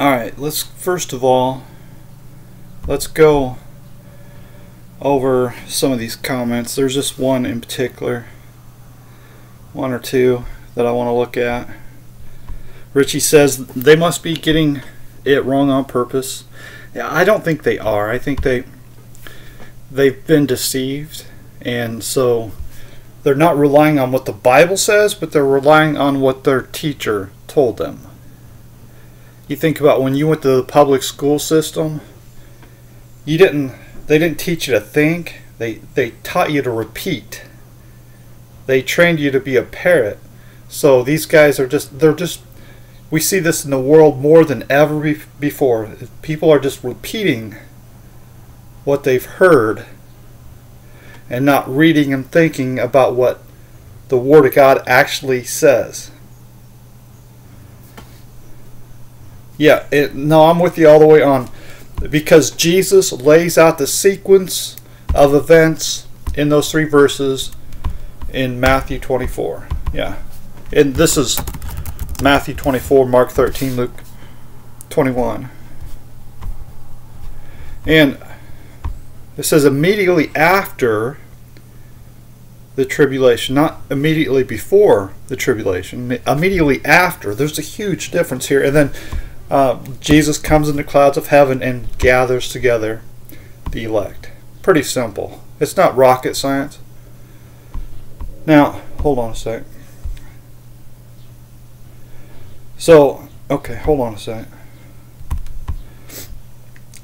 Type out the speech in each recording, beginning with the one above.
Alright, let's first of all, let's go over some of these comments. There's just one in particular, one or two that I want to look at. Richie says they must be getting it wrong on purpose. Yeah, I don't think they are. I think they they've been deceived and so they're not relying on what the Bible says, but they're relying on what their teacher told them. You think about when you went to the public school system, you didn't they didn't teach you to think, they they taught you to repeat. They trained you to be a parrot. So these guys are just they're just we see this in the world more than ever before. People are just repeating what they've heard and not reading and thinking about what the Word of God actually says. Yeah, it, no, I'm with you all the way on. Because Jesus lays out the sequence of events in those three verses in Matthew 24. Yeah. And this is Matthew 24, Mark 13, Luke 21. And it says immediately after the tribulation, not immediately before the tribulation, immediately after. There's a huge difference here. And then uh, Jesus comes in the clouds of heaven and gathers together the elect. Pretty simple. It's not rocket science. Now, hold on a sec. So, okay, hold on a sec.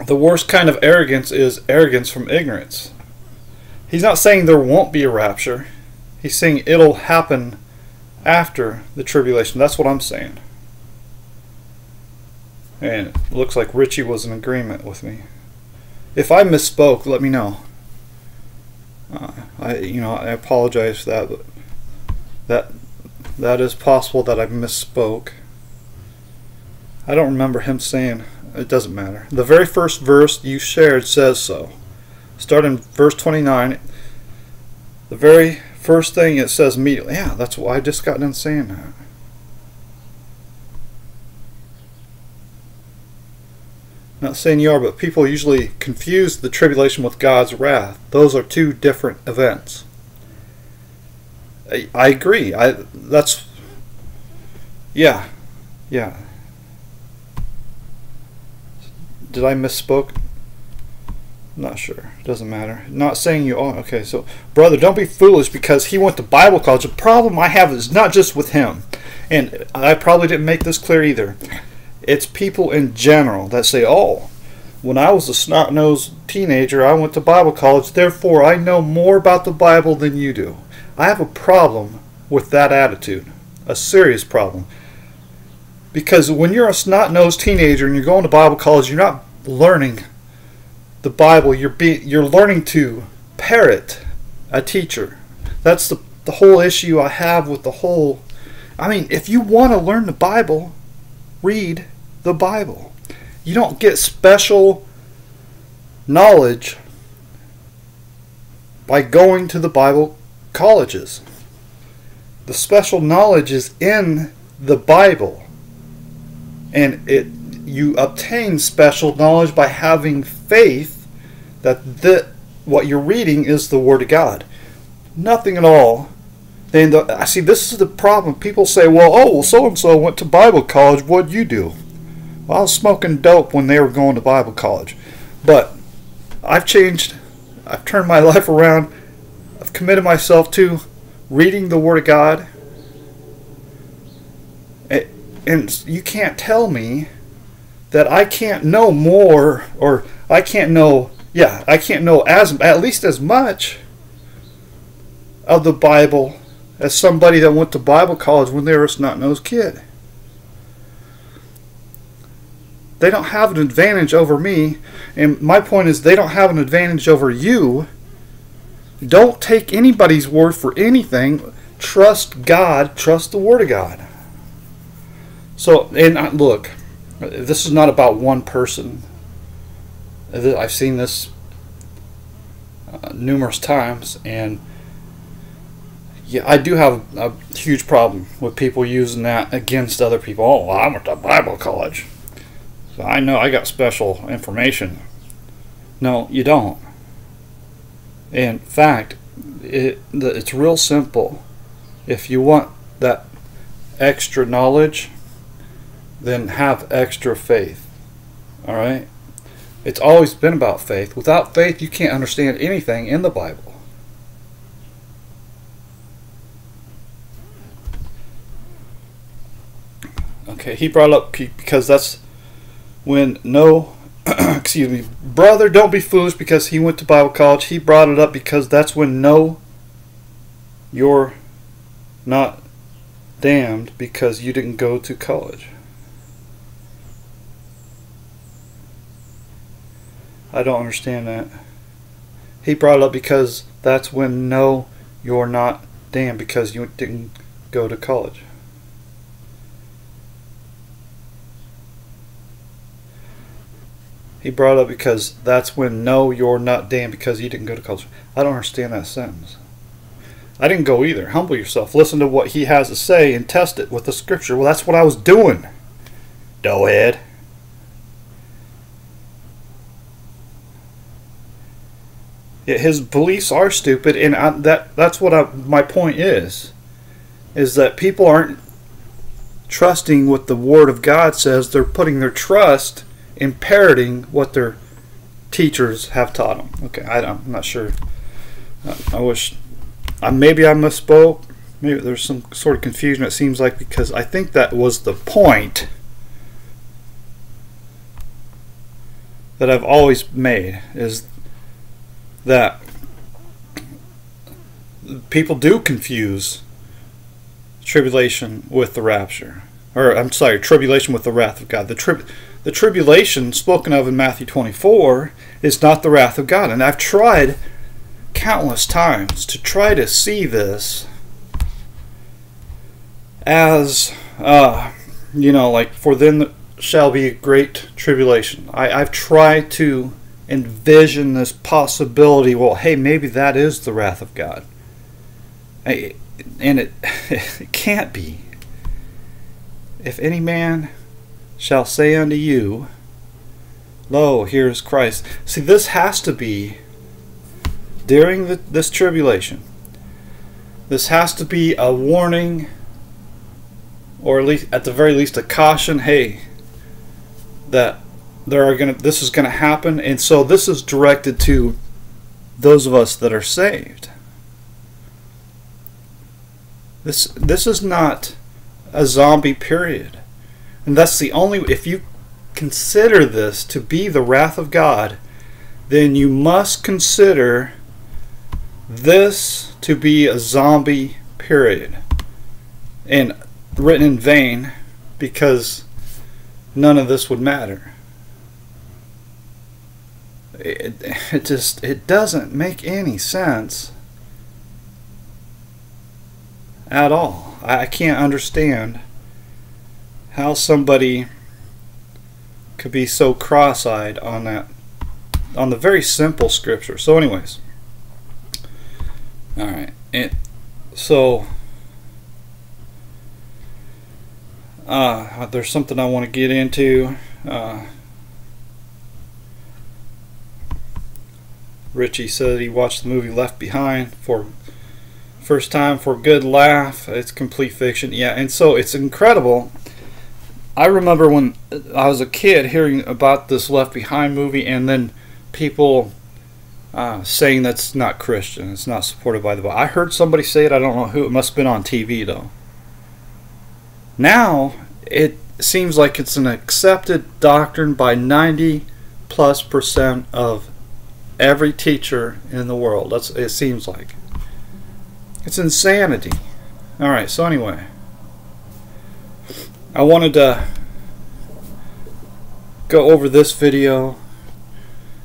The worst kind of arrogance is arrogance from ignorance. He's not saying there won't be a rapture. He's saying it'll happen after the tribulation. That's what I'm saying. And it looks like Richie was in agreement with me. If I misspoke, let me know. Uh, I, you know, I apologize for that, but that that is possible that I misspoke. I don't remember him saying, it doesn't matter. The very first verse you shared says so. Start in verse 29. The very first thing it says immediately. Yeah, that's why I just got done saying that. Not saying you are, but people usually confuse the tribulation with God's wrath. Those are two different events. I, I agree. I that's yeah, yeah. Did I misspoke? Not sure. Doesn't matter. Not saying you are. Okay, so, brother, don't be foolish because he went to Bible college. The problem I have is not just with him. And I probably didn't make this clear either. It's people in general that say, oh, when I was a snot nosed teenager, I went to Bible college, therefore I know more about the Bible than you do. I have a problem with that attitude. A serious problem. Because when you're a snot nosed teenager and you're going to Bible college, you're not learning the Bible. You're be, you're learning to parrot a teacher. That's the the whole issue I have with the whole. I mean, if you want to learn the Bible, read the Bible. You don't get special knowledge by going to the Bible colleges. The special knowledge is in the Bible. And it you obtain special knowledge by having faith that the, what you're reading is the Word of God. Nothing at all. And I see this is the problem. People say, "Well, oh, well, so and so went to Bible college. What'd you do?" Well, I was smoking dope when they were going to Bible college, but I've changed. I've turned my life around. I've committed myself to reading the Word of God. And you can't tell me that I can't know more or I can't know yeah, I can't know as at least as much of the Bible as somebody that went to Bible college when they were a snot-nosed kid. They don't have an advantage over me, and my point is they don't have an advantage over you. Don't take anybody's word for anything. Trust God, trust the Word of God. So, and look, this is not about one person. I've seen this uh, numerous times, and yeah, I do have a huge problem with people using that against other people. Oh, I went to Bible college. I know I got special information. No, you don't. In fact, it, it's real simple. If you want that extra knowledge, then have extra faith. All right? It's always been about faith. Without faith, you can't understand anything in the Bible. Okay, he brought up because that's when no excuse me, brother, don't be foolish because he went to Bible college. He brought it up because that's when no, you're not damned because you didn't go to college. I don't understand that. He brought it up because that's when no, you're not damned because you didn't go to college. He brought up because that's when no, you're not damned because you didn't go to college. I don't understand that sentence. I didn't go either. Humble yourself. Listen to what he has to say and test it with the scripture. Well, that's what I was doing. Doughhead. his beliefs are stupid, and I, that that's what I, my point is. Is that people aren't trusting what the Word of God says. They're putting their trust in what their teachers have taught them. Okay, I, am not sure. I, I wish, I, maybe I misspoke. Maybe there's some sort of confusion. It seems like because I think that was the point that I've always made is that people do confuse tribulation with the rapture or I'm sorry, tribulation with the wrath of God. The trib the tribulation spoken of in Matthew 24 is not the wrath of God. And I've tried countless times to try to see this as, uh, you know, like, for then shall be a great tribulation. I, I've tried to envision this possibility. Well, hey, maybe that is the wrath of God. I, and it, it can't be. If any man shall say unto you, Lo, here is Christ. See, this has to be during the, this tribulation. This has to be a warning, or at least, at the very least, a caution. Hey, that there are gonna, this is gonna happen, and so this is directed to those of us that are saved. This, this is not a zombie period. And that's the only, if you consider this to be the wrath of God, then you must consider this to be a zombie period. And written in vain because none of this would matter. It, it just it doesn't make any sense at all. I can't understand how somebody could be so cross-eyed on that on the very simple scripture. So anyways. All right. And so uh, there's something I want to get into uh, Richie said he watched the movie Left Behind for first time for a good laugh. It's complete fiction. Yeah and so it's incredible I remember when I was a kid hearing about this Left Behind movie, and then people uh, saying that's not Christian, it's not supported by the Bible. I heard somebody say it. I don't know who. It must have been on TV though. Now it seems like it's an accepted doctrine by 90 plus percent of every teacher in the world. That's it seems like. It's insanity. All right. So anyway. I wanted to go over this video.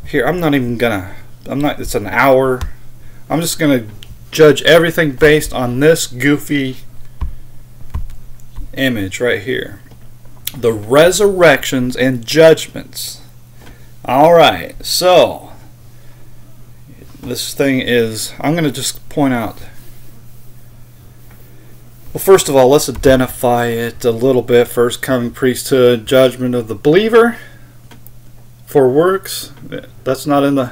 Here I'm not even gonna I'm not it's an hour. I'm just gonna judge everything based on this goofy image right here. The resurrections and judgments. Alright so this thing is I'm gonna just point out well, first of all, let's identify it a little bit. First coming priesthood, judgment of the believer. for works. That's not in the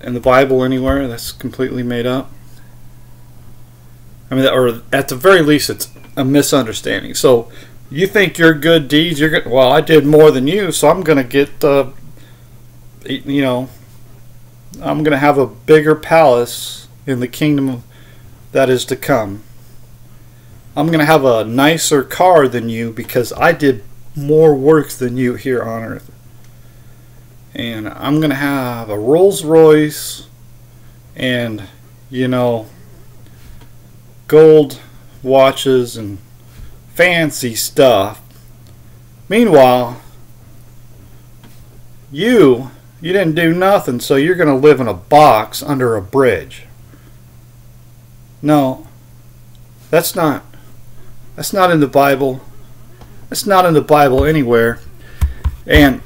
in the Bible anywhere. That's completely made up. I mean, or at the very least, it's a misunderstanding. So you think your good deeds, you're good. Well, I did more than you, so I'm going to get, uh, you know, I'm going to have a bigger palace in the kingdom that is to come. I'm going to have a nicer car than you because I did more work than you here on earth. And I'm going to have a Rolls Royce and, you know, gold watches and fancy stuff. Meanwhile, you, you didn't do nothing, so you're going to live in a box under a bridge. No, that's not, that's not in the Bible. That's not in the Bible anywhere. And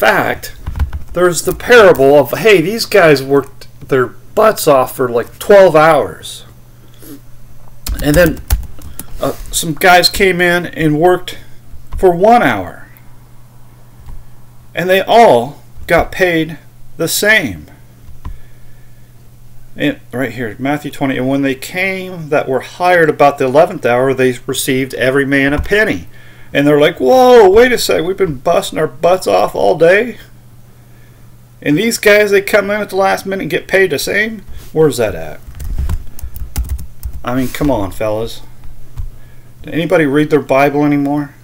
fact, there's the parable of hey, these guys worked their butts off for like 12 hours. And then uh, some guys came in and worked for one hour. And they all got paid the same. And right here, Matthew 20. And when they came that were hired about the 11th hour, they received every man a penny. And they're like, whoa, wait a sec, we've been busting our butts off all day. And these guys, they come in at the last minute and get paid the same? Where's that at? I mean, come on, fellas. Does anybody read their Bible anymore?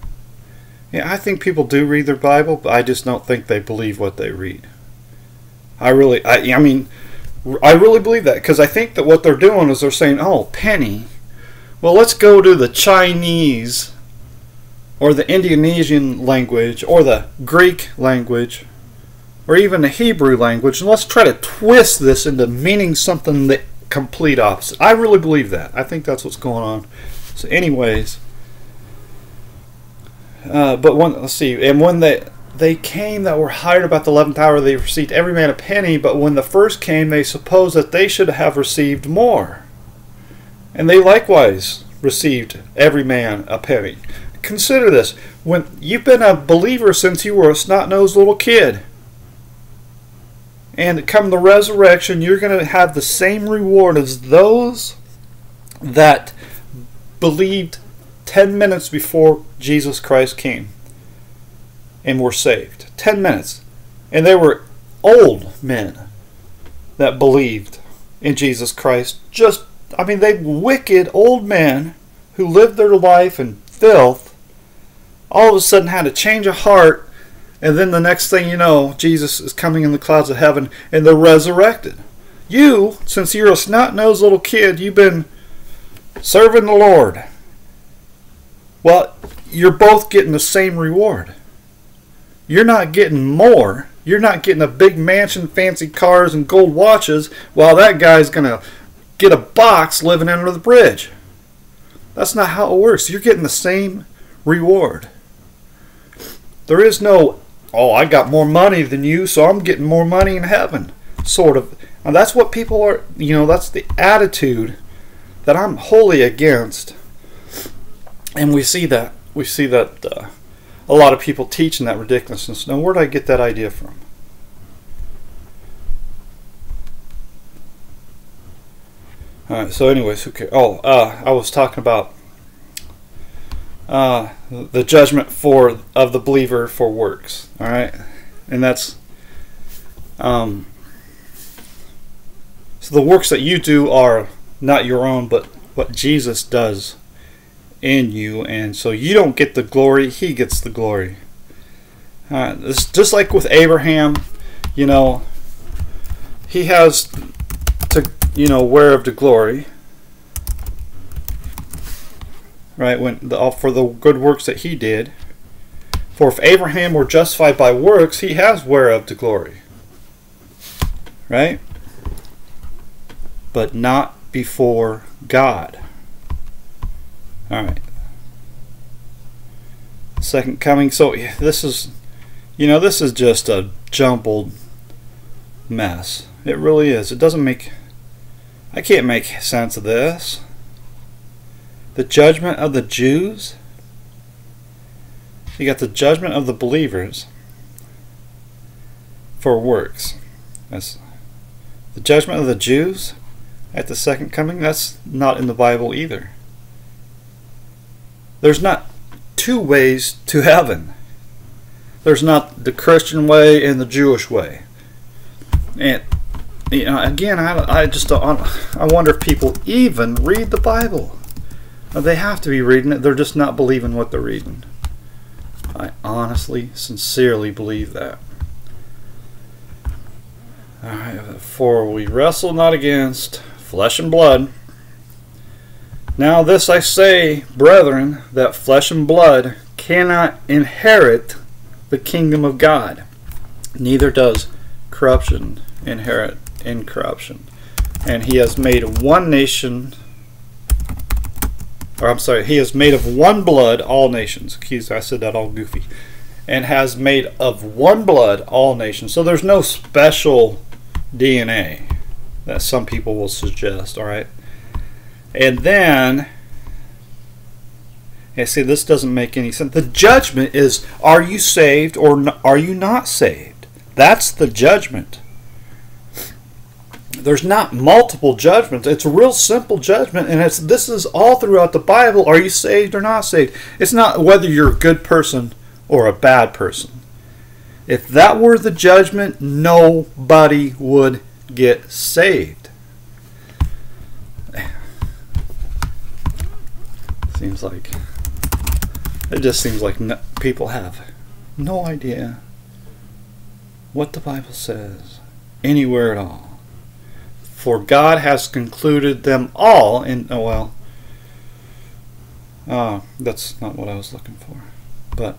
Yeah, I think people do read their Bible, but I just don't think they believe what they read. I really, I, I mean, I really believe that because I think that what they're doing is they're saying, oh, penny. Well, let's go to the Chinese or the Indonesian language or the Greek language or even the Hebrew language and let's try to twist this into meaning something the complete opposite. I really believe that. I think that's what's going on. So, anyways, uh, but when let's see, and when they they came that were hired about the 11th hour, they received every man a penny, but when the first came, they supposed that they should have received more. And they likewise received every man a penny. Consider this when you've been a believer since you were a snot nosed little kid. And come the resurrection, you're going to have the same reward as those that believed 10 minutes before Jesus Christ came and were saved. 10 minutes. And they were old men that believed in Jesus Christ. Just, I mean, they wicked old men who lived their life in filth, all of a sudden had a change of heart, and then the next thing you know, Jesus is coming in the clouds of heaven and they're resurrected. You, since you're a snot nosed little kid, you've been serving the Lord. Well, you're both getting the same reward. You're not getting more. You're not getting a big mansion, fancy cars, and gold watches, while that guy's going to get a box living under the bridge. That's not how it works. You're getting the same reward. There is no, oh, I got more money than you, so I'm getting more money in heaven, sort of. And that's what people are, you know, that's the attitude that I'm wholly against. And we see that. We see that. Uh, a lot of people teaching that ridiculousness. Now, where did I get that idea from? All right. So, anyways, okay. Oh, uh, I was talking about uh, the judgment for of the believer for works. All right, and that's um. So the works that you do are not your own, but what Jesus does in you, and so you don't get the glory; He gets the glory. Uh, it's just like with Abraham, you know, he has to, you know, wear of the glory, right? When the, for the good works that he did. For if Abraham were justified by works, he has whereof the glory, right? But not before God. All right. Second coming. So this is, you know, this is just a jumbled mess. It really is. It doesn't make. I can't make sense of this. The judgment of the Jews. You got the judgment of the believers. for works. That's the judgment of the Jews at the second coming. That's not in the Bible either. There's not two ways to heaven. There's not the Christian way and the Jewish way. And you know, again, I, I just I wonder if people even read the Bible. Uh, they have to be reading it. They're just not believing what they're reading. I honestly, sincerely believe that. Alright, for we wrestle not against flesh and blood. Now this I say, brethren, that flesh and blood cannot inherit the kingdom of God, neither does corruption inherit incorruption. And he has made one nation, or I'm sorry, he has made of one blood all nations. Excuse me, I said that all goofy. And has made of one blood all nations. So there's no special DNA that some people will suggest, all right? And then, yeah, see, this doesn't make any sense. The judgment is are you saved or are you not saved? That's the judgment there's not multiple judgments. It's a real simple judgment, and it's this is all throughout the Bible. Are you saved or not saved? It's not whether you're a good person or a bad person. If that were the judgment, nobody would get saved. Seems like it just seems like no, people have no idea what the Bible says anywhere at all. For God has concluded them all in. Oh, well. Uh, that's not what I was looking for. But.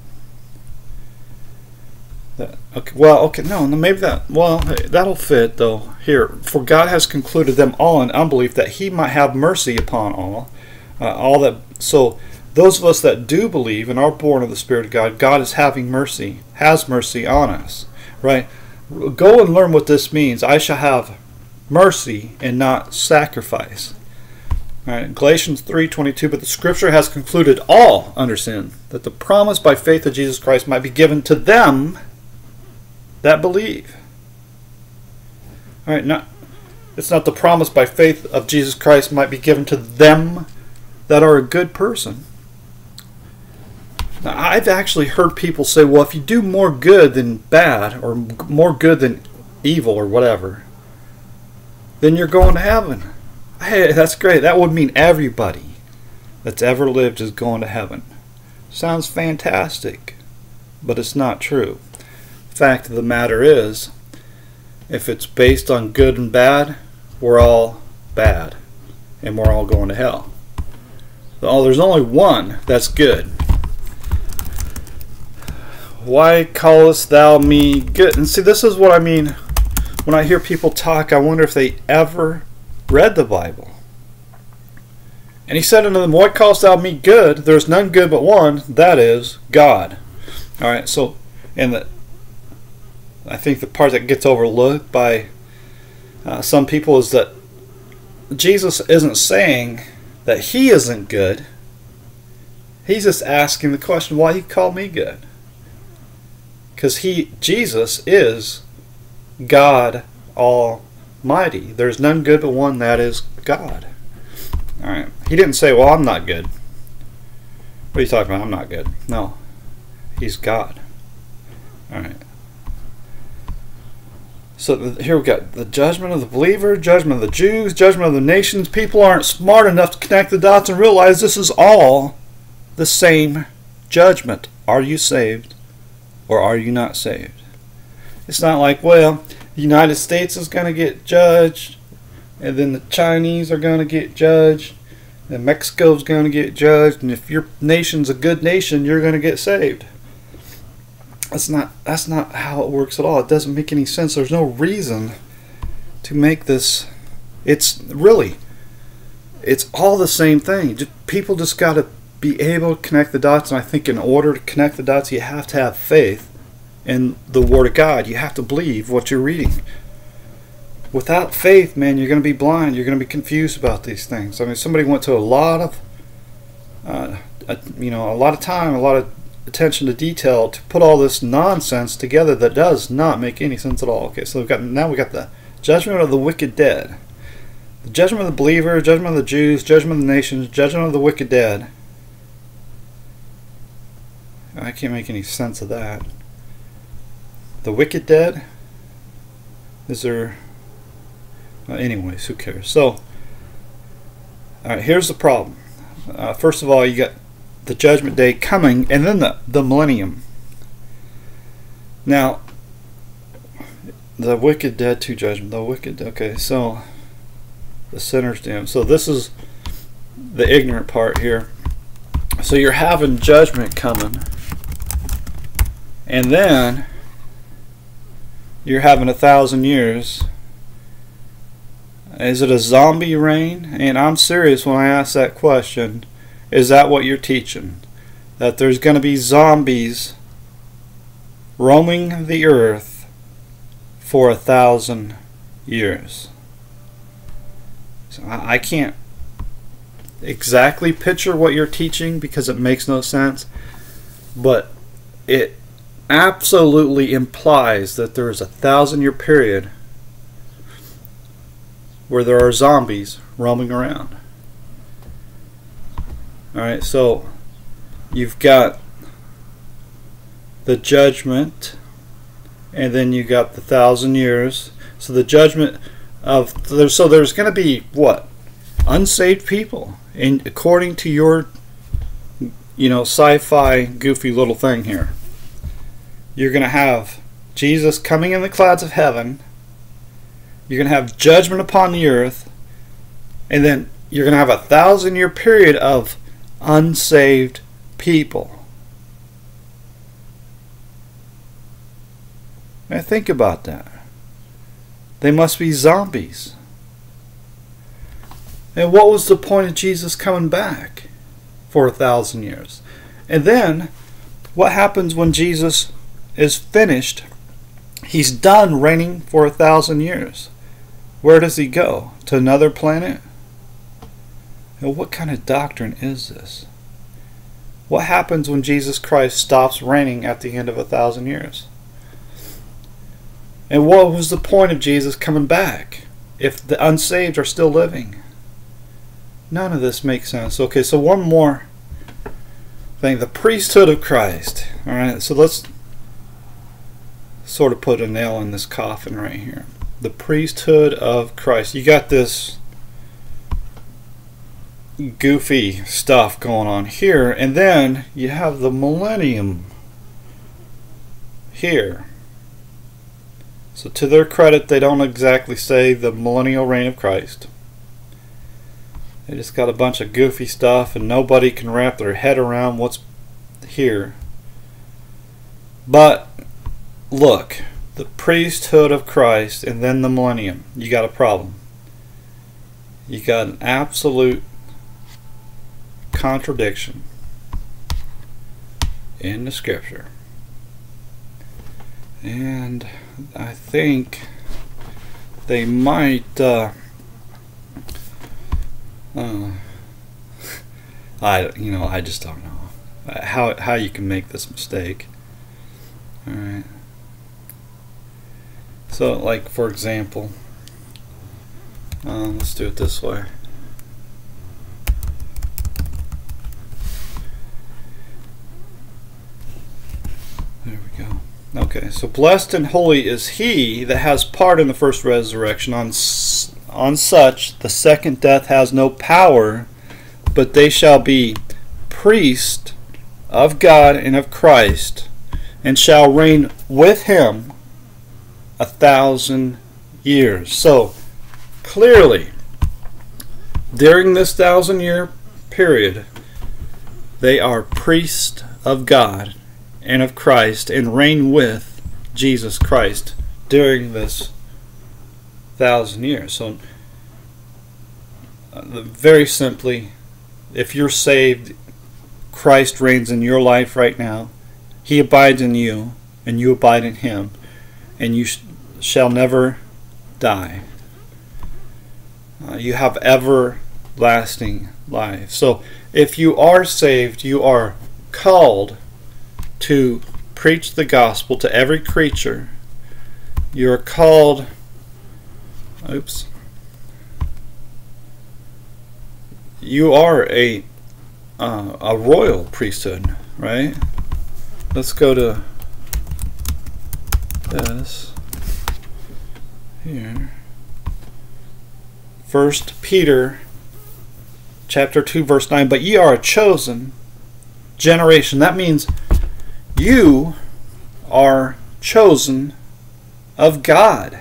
That, okay, well, okay, no, maybe that, well, that'll fit, though. Here, for God has concluded them all in unbelief that he might have mercy upon all. Uh, all that, so those of us that do believe and are born of the Spirit of God, God is having mercy, has mercy on us, right? Go and learn what this means. I shall have mercy and not sacrifice. All right, Galatians 3:22 but the scripture has concluded all under sin that the promise by faith of Jesus Christ might be given to them that believe. All right, not it's not the promise by faith of Jesus Christ might be given to them that are a good person. Now, I've actually heard people say, well, if you do more good than bad, or more good than evil, or whatever, then you're going to heaven. Hey, that's great. That would mean everybody that's ever lived is going to heaven. Sounds fantastic, but it's not true. Fact of the matter is, if it's based on good and bad, we're all bad, and we're all going to hell. Oh, there's only one that's good. Why callest thou me good? And see, this is what I mean when I hear people talk, I wonder if they ever read the Bible. And he said unto them, What callest thou me good? There is none good but one, that is God. All right, so, and the, I think the part that gets overlooked by uh, some people is that Jesus isn't saying that he isn't good. He's just asking the question, why he called me good? Because he, Jesus, is God Almighty. There's none good but one, that is God. All right. He didn't say, well, I'm not good. What are you talking about? I'm not good. No. He's God. All right. So here we've got the judgment of the believer, judgment of the Jews, judgment of the nations. People aren't smart enough to connect the dots and realize this is all the same judgment. Are you saved or are you not saved? It's not like, well, the United States is going to get judged, and then the Chinese are going to get judged, and Mexico's going to get judged, and if your nation's a good nation, you're going to get saved. That's not that's not how it works at all. It doesn't make any sense. There's no reason to make this. It's really, it's all the same thing. Just, people just got to be able to connect the dots, and I think in order to connect the dots, you have to have faith in the Word of God. You have to believe what you're reading. Without faith, man, you're going to be blind. You're going to be confused about these things. I mean, somebody went to a lot of, uh, you know, a lot of time, a lot of attention to detail to put all this nonsense together that does not make any sense at all. Okay, so we've got now we got the judgment of the wicked dead, the judgment of the believer, judgment of the Jews, judgment of the nations, judgment of the wicked dead. I can't make any sense of that. The wicked dead? Is there. Well, anyways, who cares? So, alright, here's the problem. Uh, first of all, you got the judgment day coming, and then the, the millennium. Now, the wicked dead to judgment. The wicked, okay, so the sinner's damned. So this is the ignorant part here. So you're having judgment coming, and then you're having a thousand years. Is it a zombie reign? And I'm serious when I ask that question. Is that what you're teaching? That there's going to be zombies roaming the earth for a thousand years. So I can't exactly picture what you're teaching because it makes no sense, but it absolutely implies that there is a thousand year period where there are zombies roaming around. Alright, so you've got the judgment, and then you got the thousand years. So the judgment of so there's going to be what unsaved people, and according to your you know sci-fi goofy little thing here, you're going to have Jesus coming in the clouds of heaven. You're going to have judgment upon the earth, and then you're going to have a thousand year period of unsaved people. Now think about that. They must be zombies. And what was the point of Jesus coming back for a thousand years? And then, what happens when Jesus is finished? He's done reigning for a thousand years. Where does he go? To another planet? Now, what kind of doctrine is this? What happens when Jesus Christ stops reigning at the end of a thousand years? And what was the point of Jesus coming back if the unsaved are still living? None of this makes sense. Okay, so one more thing the priesthood of Christ. Alright, so let's sort of put a nail in this coffin right here. The priesthood of Christ. You got this goofy stuff going on here. And then you have the millennium here. So to their credit, they don't exactly say the millennial reign of Christ. They just got a bunch of goofy stuff and nobody can wrap their head around what's here. But look, the priesthood of Christ and then the millennium. You got a problem. You got an absolute contradiction in the scripture. And I think they might uh, uh, I you know I just don't know how how you can make this mistake. All right. So like for example, uh, let's do it this way. Okay, so blessed and holy is he that has part in the first resurrection. On, on such the second death has no power, but they shall be priests of God and of Christ, and shall reign with him a thousand years. So, clearly, during this thousand year period, they are priests of God and of Christ and reign with Jesus Christ during this thousand years. So, uh, very simply, if you're saved, Christ reigns in your life right now. He abides in you, and you abide in him, and you sh- shall never die. Uh, you have everlasting life. So, if you are saved, you are called to preach the gospel to every creature. You are called. Oops. You are a uh, a royal priesthood, right? Let's go to this here. First Peter chapter 2 verse 9 but ye are a chosen generation that means you are chosen of God.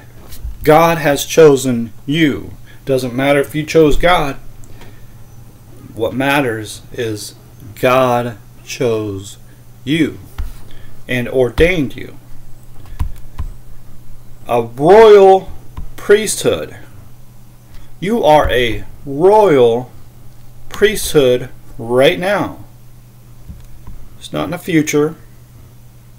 God has chosen you. Doesn't matter if you chose God. What matters is God chose you and ordained you. A royal priesthood. You are a royal priesthood right now. It's not in the future.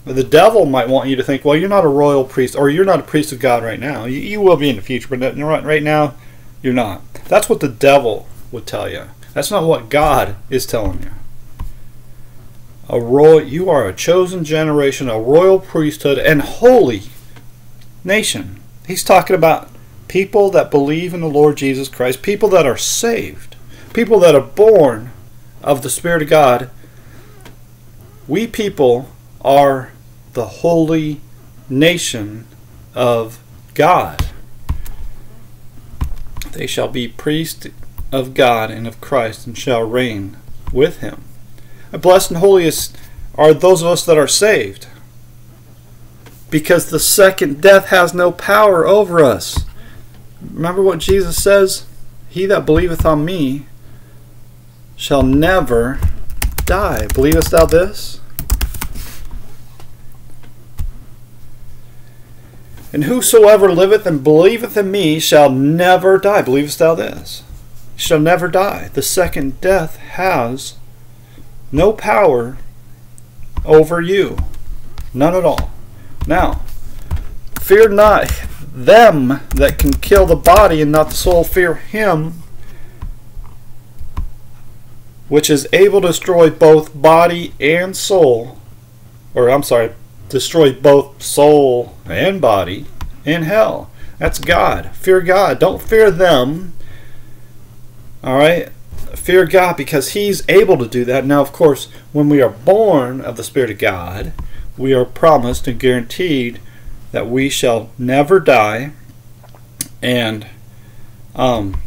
The devil might want you to think, well, you're not a royal priest, or you're not a priest of God right now. You, you will be in the future, but right now, you're not. That's what the devil would tell you. That's not what God is telling you. A royal, you are a chosen generation, a royal priesthood, and holy nation. He's talking about people that believe in the Lord Jesus Christ, people that are saved, people that are born of the Spirit of God. We people are the holy nation of God. They shall be priests of God and of Christ and shall reign with him. Blessed and holy are those of us that are saved because the second death has no power over us. Remember what Jesus says? He that believeth on me shall never die. Believest thou this? And whosoever liveth and believeth in me shall never die. Believest thou this? Shall never die. The second death has no power over you. None at all. Now, fear not them that can kill the body and not the soul fear him which is able to destroy both body and soul or I'm sorry destroy both soul and body in hell. That's God. Fear God. Don't fear them. All right? Fear God because he's able to do that. Now of course when we are born of the spirit of God we are promised and guaranteed that we shall never die and um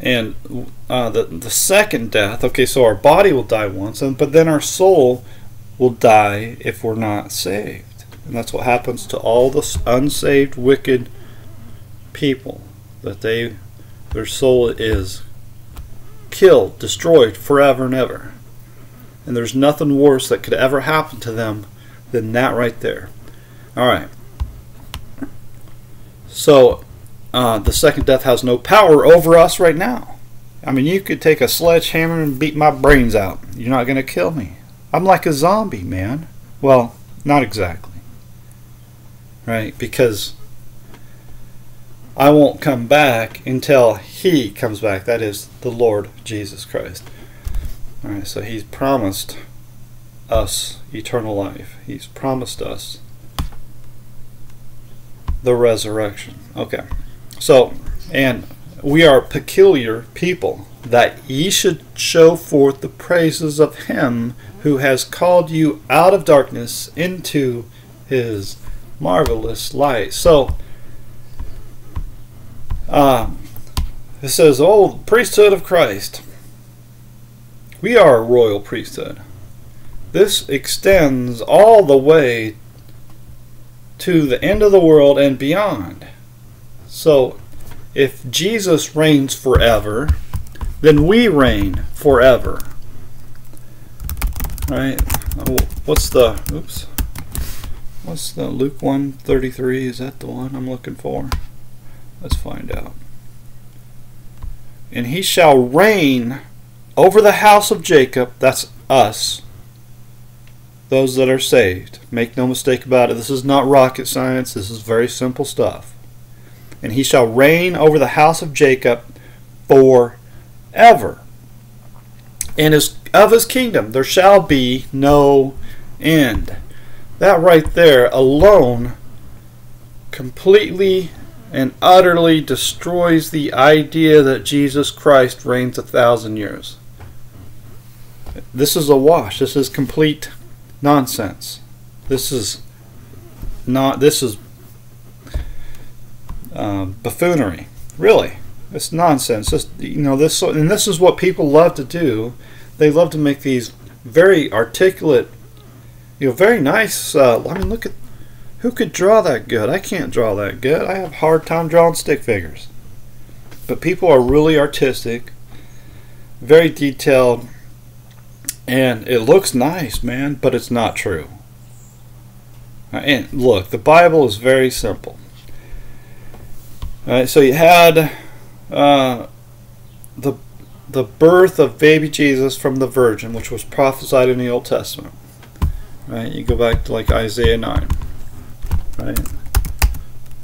and uh, the the second death. Okay so our body will die once and but then our soul will die if we're not saved and that's what happens to all the unsaved wicked people that they their soul is killed destroyed forever and ever and there's nothing worse that could ever happen to them than that right there all right. So uh, the second death has no power over us right now. I mean, you could take a sledgehammer and beat my brains out. You're not going to kill me. I'm like a zombie, man. Well, not exactly. Right? Because I won't come back until He comes back. That is the Lord Jesus Christ. Alright, so He's promised us eternal life. He's promised us the resurrection. Okay. So, and we are peculiar people, that ye should show forth the praises of him who has called you out of darkness into his marvelous light. So, uh, it says, Oh, priesthood of Christ. We are a royal priesthood. This extends all the way to the end of the world and beyond. So, if Jesus reigns forever, then we reign forever. Right? Oh, what's the oops? What's the Luke 133? Is that the one I'm looking for? Let's find out. And he shall reign over the house of Jacob, that's us, those that are saved. Make no mistake about it. This is not rocket science. This is very simple stuff. And he shall reign over the house of Jacob forever. And his, of his kingdom there shall be no end. That right there alone completely and utterly destroys the idea that Jesus Christ reigns a thousand years. This is a wash. This is complete nonsense. This is not. This is um, buffoonery. Really, it's nonsense. Just you know this, and this is what people love to do. They love to make these very articulate, you know, very nice. Uh, I mean, look at who could draw that good. I can't draw that good. I have hard time drawing stick figures. But people are really artistic, very detailed, and it looks nice, man. But it's not true. And look, the Bible is very simple. So you had uh, the the birth of baby Jesus from the Virgin, which was prophesied in the Old Testament. Right, you go back to like Isaiah nine. Right,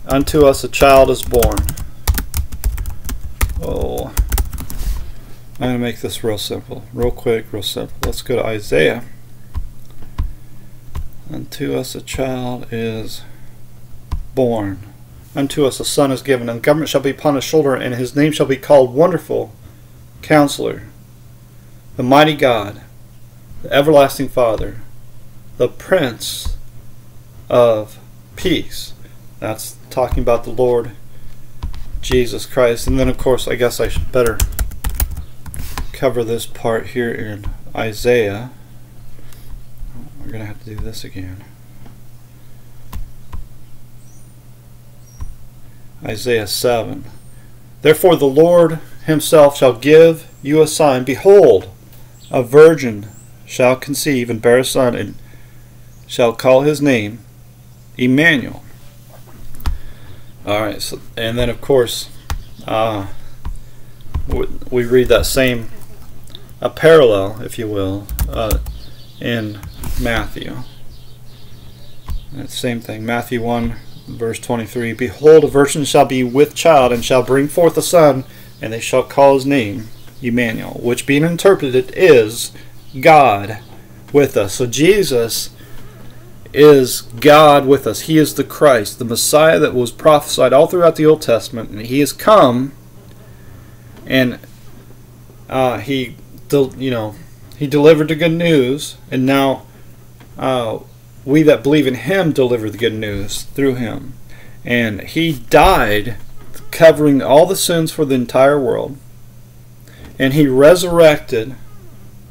unto us a child is born. Oh, I'm gonna make this real simple, real quick, real simple. Let's go to Isaiah. Unto us a child is born. Unto us a son is given, and government shall be upon his shoulder, and his name shall be called Wonderful, Counselor, the Mighty God, the Everlasting Father, the Prince of Peace. That's talking about the Lord Jesus Christ. And then, of course, I guess I should better cover this part here in Isaiah. We're going to have to do this again. Isaiah 7. Therefore the Lord himself shall give you a sign. Behold, a virgin shall conceive and bear a son, and shall call his name Emmanuel. All right, so, and then of course, uh, we read that same a parallel, if you will, uh, in Matthew. That same thing. Matthew 1, verse 23 Behold, a virgin shall be with child, and shall bring forth a son, and they shall call his name Emmanuel, which being interpreted is God with us. So Jesus is God with us. He is the Christ, the Messiah that was prophesied all throughout the Old Testament, and He has come, and uh, He, you know, He delivered the good news, and now uh, we that believe in him deliver the good news through him. And he died covering all the sins for the entire world. And he resurrected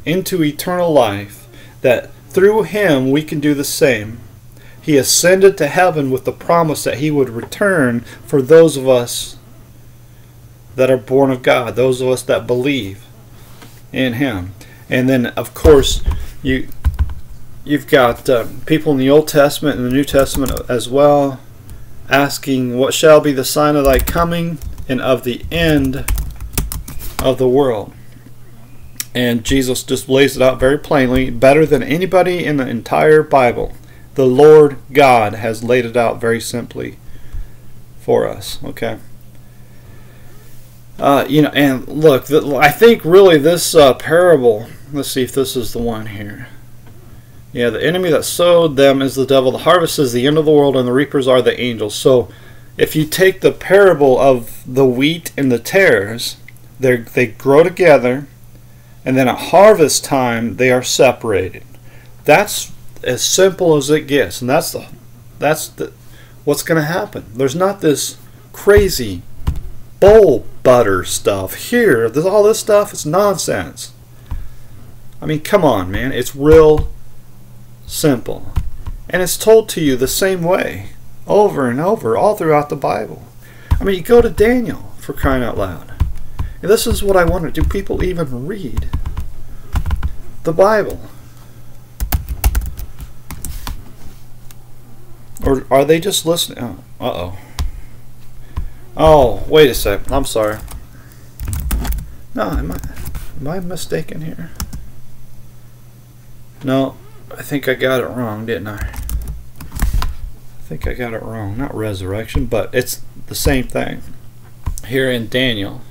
into eternal life that through him we can do the same. He ascended to heaven with the promise that he would return for those of us that are born of God, those of us that believe in him. And then, of course, you you've got uh, people in the Old Testament and the New Testament as well asking, What shall be the sign of thy coming and of the end of the world? And Jesus just lays it out very plainly, better than anybody in the entire Bible. The Lord God has laid it out very simply for us. Okay. Uh, you know, and look, I think really this uh, parable. Let's see if this is the one here. Yeah, the enemy that sowed them is the devil. The harvest is the end of the world, and the reapers are the angels. So, if you take the parable of the wheat and the tares, they they grow together, and then at harvest time they are separated. That's as simple as it gets, and that's the that's the what's going to happen. There's not this crazy bowl butter stuff here. There's all this stuff. It's nonsense. I mean, come on, man. It's real simple. And it's told to you the same way over and over all throughout the Bible. I mean, you go to Daniel for crying out loud. And this is what I wonder do people even read the Bible? Or are they just listening? Oh, uh oh. Oh, wait a sec. I'm sorry. No, am I, am I mistaken here? No, I think I got it wrong, didn't I? I think I got it wrong. Not resurrection, but it's the same thing. Here in Daniel.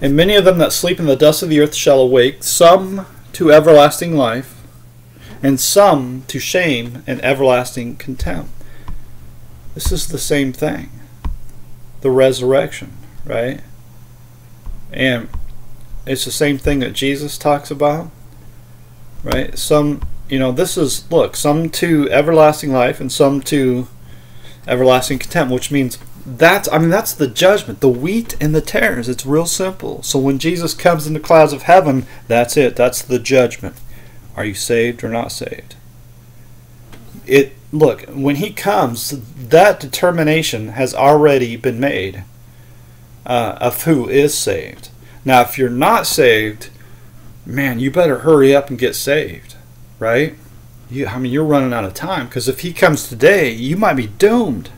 And many of them that sleep in the dust of the earth shall awake, some to everlasting life, and some to shame and everlasting contempt. This is the same thing. The resurrection, right? And it's the same thing that Jesus talks about, right? Some, you know, this is, look, some to everlasting life and some to everlasting contempt, which means that's, I mean, that's the judgment, the wheat and the tares. It's real simple. So when Jesus comes in the clouds of heaven, that's it. That's the judgment. Are you saved or not saved? It look, when he comes, that determination has already been made uh, of who is saved. Now, if you're not saved, man, you better hurry up and get saved, right? You, I mean, you're running out of time because if he comes today, you might be doomed.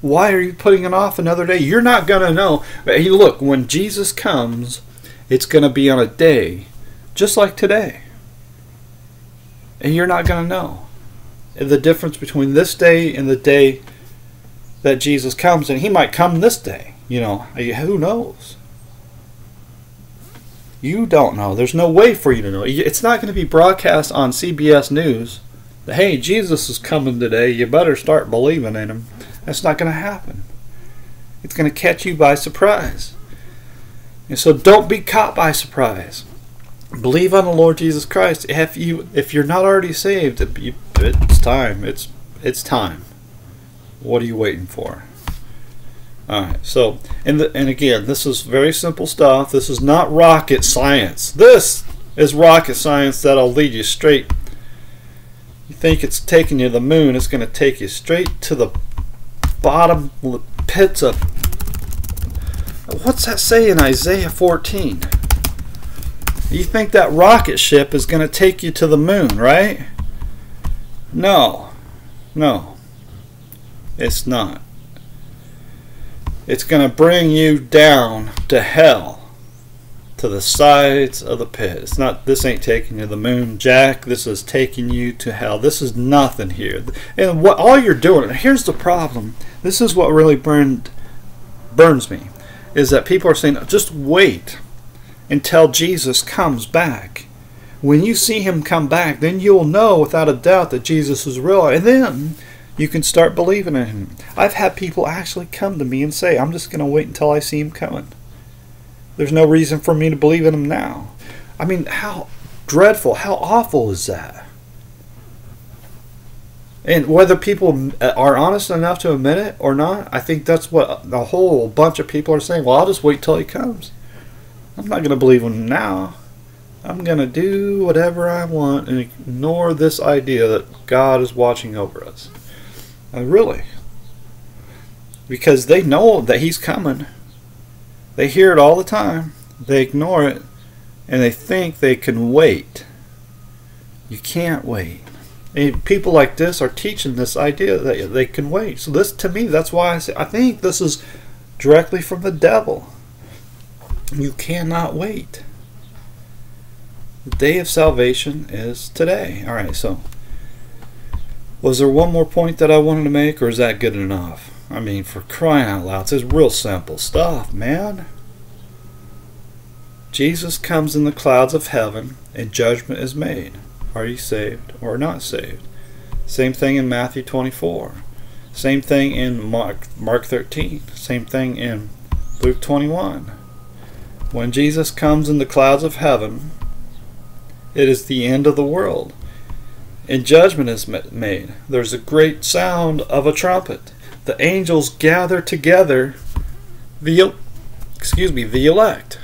Why are you putting it off another day? You're not going to know. Hey, look, when Jesus comes, it's going to be on a day just like today. And you're not going to know the difference between this day and the day that Jesus comes. And he might come this day. You know, who knows? You don't know. There's no way for you to know. It's not going to be broadcast on CBS News. Hey, Jesus is coming today. You better start believing in him. That's not going to happen. It's going to catch you by surprise. And so don't be caught by surprise. Believe on the Lord Jesus Christ. If you if you're not already saved, it's time. It's it's time. What are you waiting for? Alright, so, and, the, and again, this is very simple stuff. This is not rocket science. This is rocket science that'll lead you straight. You think it's taking you to the moon, it's going to take you straight to the bottom pits of. What's that say in Isaiah 14? You think that rocket ship is going to take you to the moon, right? No. No. It's not. It's going to bring you down to hell. To the sides of the pit. It's not, this ain't taking you to the moon, Jack. This is taking you to hell. This is nothing here. And what all you're doing, here's the problem. This is what really burned, burns me. Is that people are saying, just wait until Jesus comes back. When you see him come back, then you'll know without a doubt that Jesus is real. And then you can start believing in him. I've had people actually come to me and say, I'm just going to wait until I see him coming. There's no reason for me to believe in him now. I mean, how dreadful, how awful is that? And whether people uh, are honest enough to admit it or not, I think that's what a whole bunch of people are saying. Well, I'll just wait till he comes. I'm not going to believe him now. I'm going to do whatever I want and ignore this idea that God is watching over us. Uh, really. Because they know that he's coming. They hear it all the time. They ignore it. And they think they can wait. You can't wait. And people like this are teaching this idea that they can wait. So this, to me, that's why I say I think this is directly from the devil. You cannot wait. The day of salvation is today. All right, so was there one more point that I wanted to make, or is that good enough? I mean, for crying out loud, it's real simple stuff, man. Jesus comes in the clouds of heaven, and judgment is made. Are you saved or not saved? Same thing in Matthew 24. Same thing in Mark, Mark 13. Same thing in Luke 21. When Jesus comes in the clouds of heaven, it is the end of the world and judgment is made. There's a great sound of a trumpet. The angels gather together the excuse me, the elect.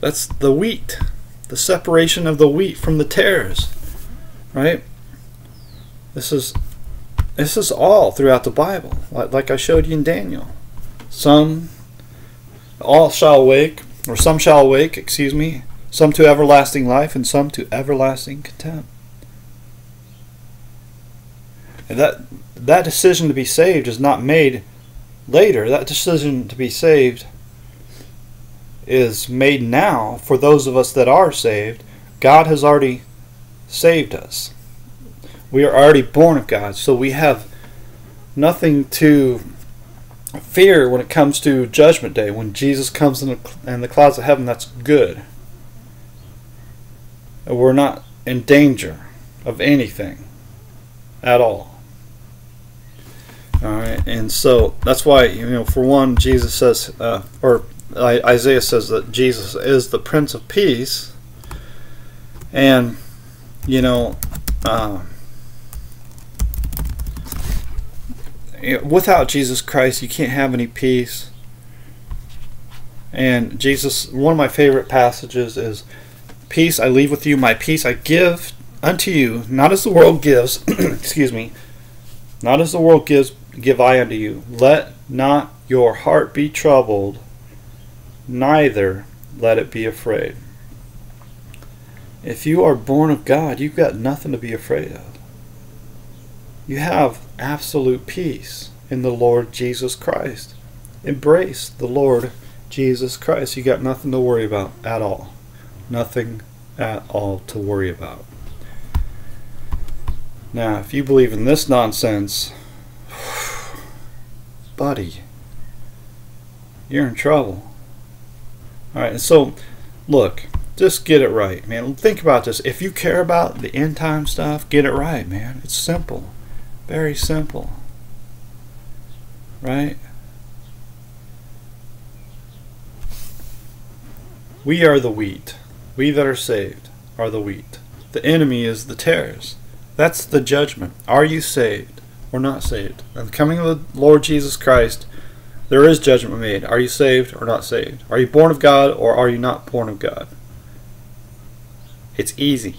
That's the wheat, the separation of the wheat from the tares. Right? This is this is all throughout the Bible, like, like I showed you in Daniel. Some all shall awake, or some shall awake, excuse me, some to everlasting life, and some to everlasting contempt. And that that decision to be saved is not made later. That decision to be saved is made now for those of us that are saved. God has already saved us. We are already born of God, so we have nothing to fear when it comes to Judgment Day. When Jesus comes in the, in the clouds of heaven, that's good. We're not in danger of anything at all. All right, and so that's why you know, for one, Jesus says, uh, or Isaiah says that Jesus is the Prince of Peace, and you know, uh, without Jesus Christ, you can't have any peace. And Jesus, one of my favorite passages is, "Peace I leave with you; my peace I give unto you, not as the world gives." excuse me, not as the world gives, give I unto you. Let not your heart be troubled, neither let it be afraid. If you are born of God, you've got nothing to be afraid of. You have absolute peace in the Lord Jesus Christ. Embrace the Lord Jesus Christ. You got nothing to worry about at all. Nothing at all to worry about. Now, if you believe in this nonsense, buddy, you're in trouble. Alright, so look, just get it right, man. Think about this. If you care about the end time stuff, get it right, man. It's simple. Very simple. Right? We are the wheat. We that are saved are the wheat. The enemy is the tares. That's the judgment. Are you saved or not saved? At the coming of the Lord Jesus Christ, there is judgment made. Are you saved or not saved? Are you born of God or are you not born of God? It's easy.